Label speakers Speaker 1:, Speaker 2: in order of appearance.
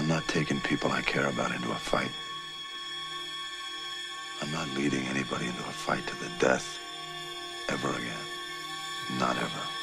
Speaker 1: I'm not taking people I care about into a fight. I'm not leading anybody into a fight to the death ever again. Not ever.